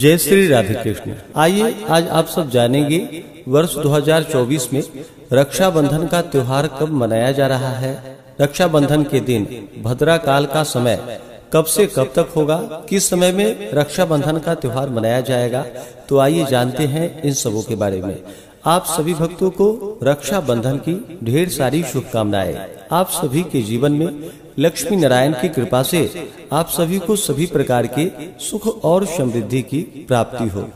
जय श्री राधे कृष्ण। आइए आज आप सब जानेंगे वर्ष 2024 में रक्षा बंधन का त्योहार कब मनाया जा रहा है। रक्षाबंधन के दिन भद्रा काल का समय कब से कब तक होगा किस समय में रक्षा बंधन का त्योहार मनाया जाएगा तो आइए जानते हैं इन सबों के बारे में। आप सभी भक्तों को रक्षा बंधन की ढेर सारी शुभकामनाएँ। आप सभी के जीवन में लक्ष्मी नारायण की कृपा से आप सभी को सभी प्रकार के सुख और समृद्धि की प्राप्ति हो।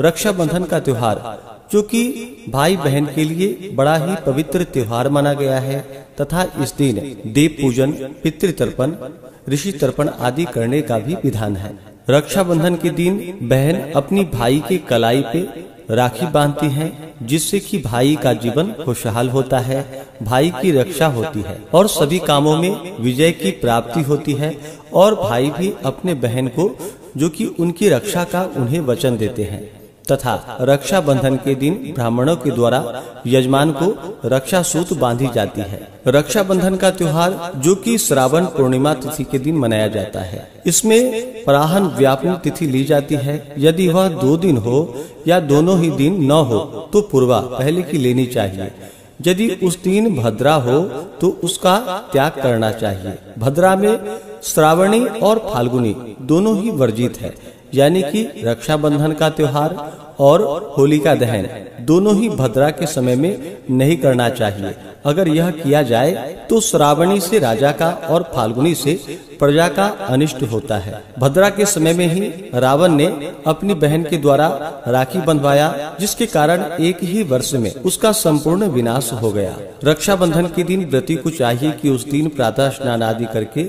रक्षा बंधन का त्योहार, जो कि भाई बहन के लिए बड़ा ही पवित्र त्योहार माना गया है। तथा इस दिन देव पूजन पितृ तर्पण ऋषि तर्पण आदि करने का भी विधान है। रक्षाबंधन के दिन बहन अपनी भाई के कलाई पे राखी बांधती हैं, जिससे कि भाई का जीवन खुशहाल होता है, भाई की रक्षा होती है और सभी कामों में विजय की प्राप्ति होती है और भाई भी अपने बहन को, जो कि उनकी रक्षा का उन्हें वचन देते हैं। तथा रक्षा बंधन के दिन ब्राह्मणों के द्वारा यजमान को रक्षा सूत बांधी जाती है। रक्षा बंधन का त्योहार, जो कि श्रावण पूर्णिमा तिथि के दिन मनाया जाता है। इसमें पराहन व्यापन तिथि ली जाती है। यदि वह दो दिन हो या दोनों ही दिन न हो तो पूर्वा पहले की लेनी चाहिए। यदि उस दिन भद्रा हो तो उसका त्याग करना चाहिए। भद्रा में श्रावणी और फाल्गुनी दोनों ही वर्जित है। यानी कि रक्षाबंधन का त्योहार और होलिका दहन, दोनों ही भद्रा के समय में नहीं करना चाहिए। अगर यह किया जाए तो श्रावणी से राजा का और फाल्गुनी से प्रजा का अनिष्ट होता है। भद्रा के समय में ही रावण ने अपनी बहन के द्वारा राखी बंधवाया, जिसके कारण एक ही वर्ष में उसका संपूर्ण विनाश हो गया। रक्षाबंधन के दिन व्रति को चाहिए कि उस दिन प्रातः स्नान आदि करके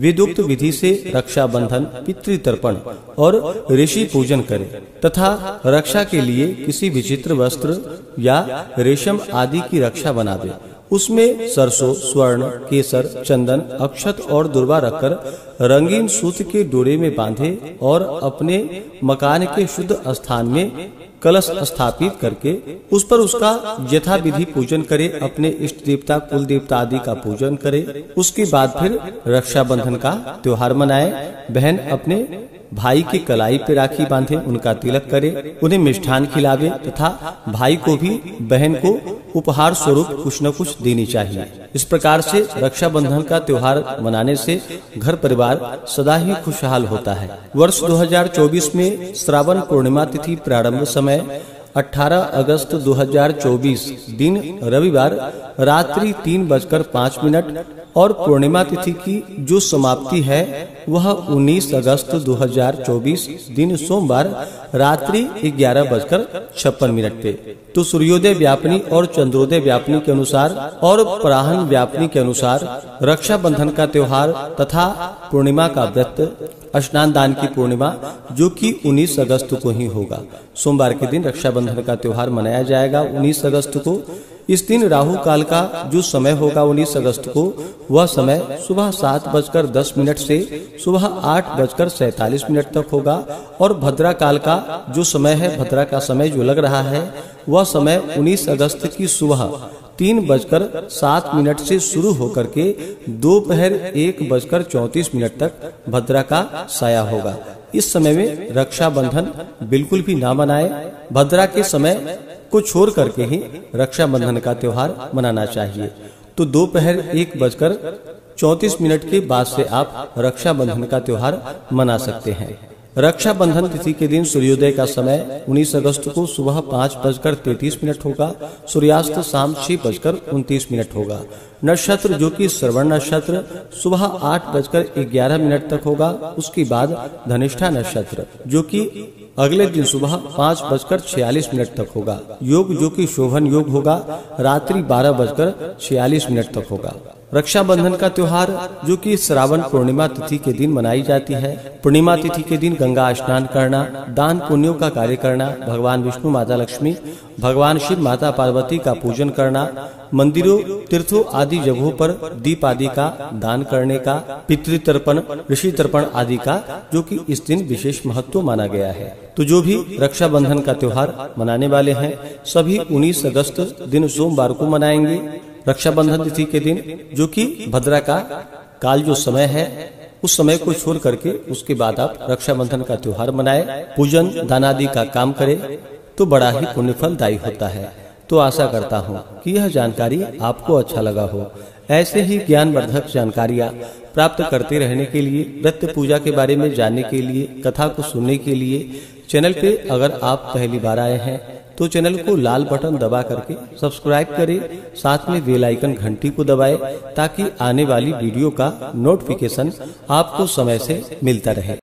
विदुक्त विधि से रक्षा बंधन पितृतर्पण और ऋषि पूजन करें तथा रक्षा के लिए किसी विचित्र वस्त्र या रेशम आदि की रक्षा बनावे उसमें सरसों, स्वर्ण, केसर, चंदन, अक्षत और दुर्वा रखकर रंगीन सूत के डोरे में बांधे और अपने मकान के शुद्ध स्थान में कलश स्थापित करके उस पर उसका यथा विधि पूजन करे, अपने इष्ट देवता, कुल देवता आदि का पूजन करे। उसके बाद फिर रक्षाबंधन का त्योहार मनाए। बहन अपने भाई की कलाई पे राखी बांधे, उनका तिलक करे, उन्हें मिष्ठान खिलावे तथा भाई को भी, बहन को उपहार स्वरूप कुछ न कुछ देनी चाहिए। इस प्रकार से रक्षाबंधन का त्योहार मनाने से घर परिवार सदा ही खुशहाल होता है। वर्ष 2024 में श्रावण पूर्णिमा तिथि प्रारंभ समय 18 अगस्त 2024 दिन रविवार रात्रि तीन बजकर पाँच मिनट और पूर्णिमा तिथि की जो समाप्ति है वह 19 अगस्त 2024 दिन सोमवार रात्रि ग्यारह बजकर छप्पन मिनट पे। तो सूर्योदय व्यापनी और चंद्रोदय व्यापनी के अनुसार और प्राहन व्यापनी के अनुसार रक्षा बंधन का त्योहार तथा पूर्णिमा का व्रत स्नान दान की पूर्णिमा, जो कि 19 अगस्त को ही होगा। सोमवार के दिन रक्षाबंधन का त्योहार मनाया जाएगा 19 अगस्त को। इस दिन राहु काल का जो समय होगा 19 अगस्त को, वह समय सुबह सात बजकर दस मिनट से सुबह आठ बजकर सैतालीस मिनट तक होगा और भद्रा काल का जो समय है, भद्रा का समय जो लग रहा है, वह समय 19 अगस्त की सुबह तीन बजकर सात मिनट से शुरू होकर के दोपहर एक बजकर चौतीस मिनट तक भद्रा का साया होगा। इस समय में रक्षाबंधन बिल्कुल भी ना मनाए। भद्रा के समय को छोड़ करके ही रक्षाबंधन का त्योहार मनाना चाहिए। तो दोपहर एक बजकर चौतीस मिनट के बाद से आप रक्षाबंधन का त्योहार मना सकते हैं। रक्षाबंधन तिथि के दिन सूर्योदय का समय 19 अगस्त को सुबह पाँच बजकर तैतीस मिनट होगा, सूर्यास्त शाम छह बजकर उनतीस मिनट होगा। नक्षत्र जो कि श्रवण नक्षत्र सुबह आठ बजकर ग्यारह मिनट तक होगा, उसके बाद धनिष्ठा नक्षत्र जो कि अगले दिन सुबह पाँच बजकर छियालीस मिनट तक होगा। योग जो कि शोभन योग होगा, रात्रि बारह बजकर छियालीस मिनट तक होगा। रक्षाबंधन का त्योहार, जो कि श्रावण पूर्णिमा तिथि के दिन मनाई जाती है। पूर्णिमा तिथि के दिन गंगा स्नान करना, दान पुण्यों का कार्य करना, भगवान विष्णु माता लक्ष्मी, भगवान शिव माता पार्वती का पूजन करना, मंदिरों, तीर्थों आदि जगहों पर दीप आदि का दान करने का, पितृतर्पण ऋषि तर्पण आदि का, जो कि इस दिन विशेष महत्व माना गया है। तो जो भी रक्षाबंधन का त्योहार मनाने वाले हैं, सभी 19 अगस्त दिन सोमवार को मनाएँगे। रक्षाबंधन तिथि के दिन, जो कि भद्रा का काल जो समय है, उस समय को छोड़ करके उसके बाद आप रक्षाबंधन का त्योहार मनाए, पूजन दानादि का काम करें तो बड़ा ही पुण्यफलदायी होता है। तो आशा करता हूँ कि यह जानकारी आपको अच्छा लगा हो। ऐसे ही ज्ञानवर्धक जानकारियाँ प्राप्त करते रहने के लिए, व्रत पूजा के बारे में जानने के लिए, कथा को सुनने के लिए, चैनल पे अगर आप पहली बार आए हैं तो चैनल को लाल बटन दबा करके सब्सक्राइब करें, साथ में बेल आइकन घंटी को दबाएँ, ताकि आने वाली वीडियो का नोटिफिकेशन आपको समय से मिलता रहे।